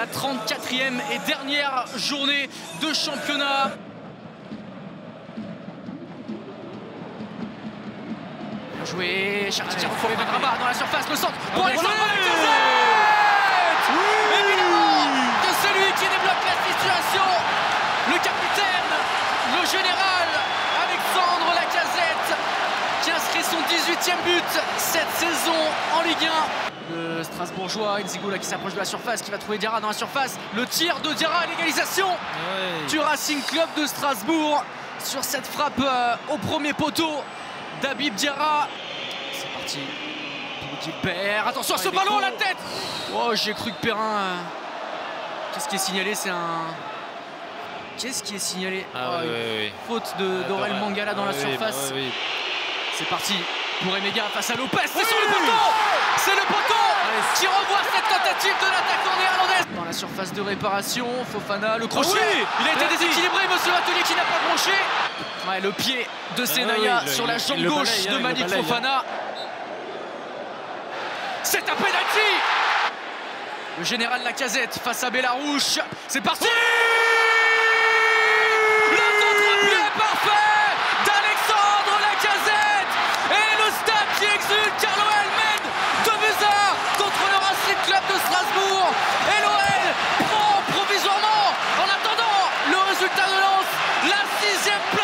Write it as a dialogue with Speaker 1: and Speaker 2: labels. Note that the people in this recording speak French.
Speaker 1: la 34e et dernière journée de championnat. Bien joué, Charles retrouve Benrama dans la surface, le centre. Pour Alexandre Lacazette Évidemment que c'est lui qui débloque la situation Le capitaine, le général Alexandre Lacazette qui inscrit son 18e but cette saison en Ligue 1 le Strasbourgeois, Enzigo là qui s'approche de la surface, qui va trouver Diarra dans la surface. Le tir de Diarra à l'égalisation du Racing Club de Strasbourg sur cette frappe euh, au premier poteau d'Abib Diarra. C'est parti pour Gilbert. Attention à ce ballon à la tête Oh, j'ai cru que Perrin. euh, Qu'est-ce qui est signalé? C'est un. Qu'est-ce qui est signalé?
Speaker 2: Ah,
Speaker 1: Oh,
Speaker 2: oui,
Speaker 1: une
Speaker 2: oui, oui.
Speaker 1: Faute de-
Speaker 2: Ah, Dorel.
Speaker 1: Mangala dans
Speaker 2: Ah,
Speaker 1: la surface.
Speaker 2: bah.
Speaker 1: C'est parti pour Emega face à Lopez. C'est sur le poteau C'est le poteau qui renvoie cette tentative de l'attaquant néerlandaise. Dans la surface de réparation, Fofana, le crochet.
Speaker 2: Oui,
Speaker 1: il a été déséquilibré, monsieur Atelier qui n'a pas branché. Ouais, le pied de Senaya
Speaker 2: Ah oui,
Speaker 1: sur la jambe gauche
Speaker 2: hein,
Speaker 1: de
Speaker 2: le
Speaker 1: Malik
Speaker 2: balaye, hein.
Speaker 1: Fofana. C'est un penalty Le général Lacazette face à Bellarouche. C'est parti résultat la sixième